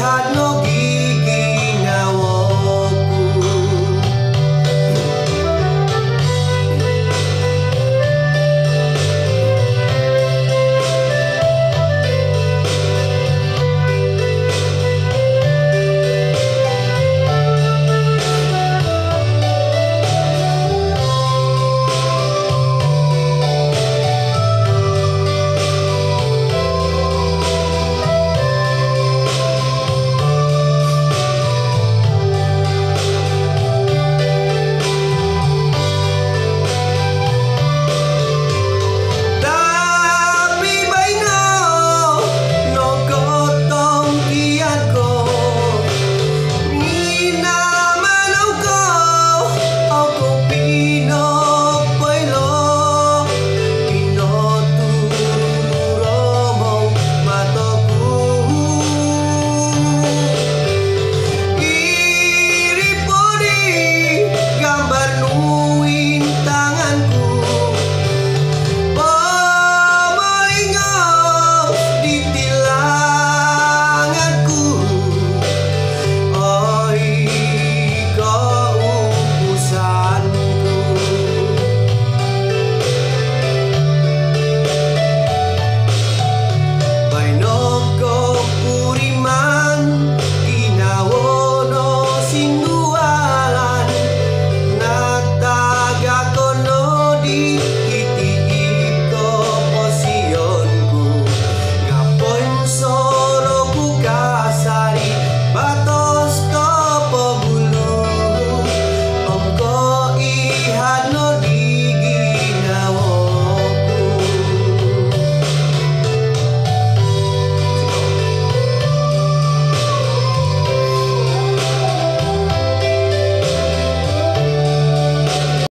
had no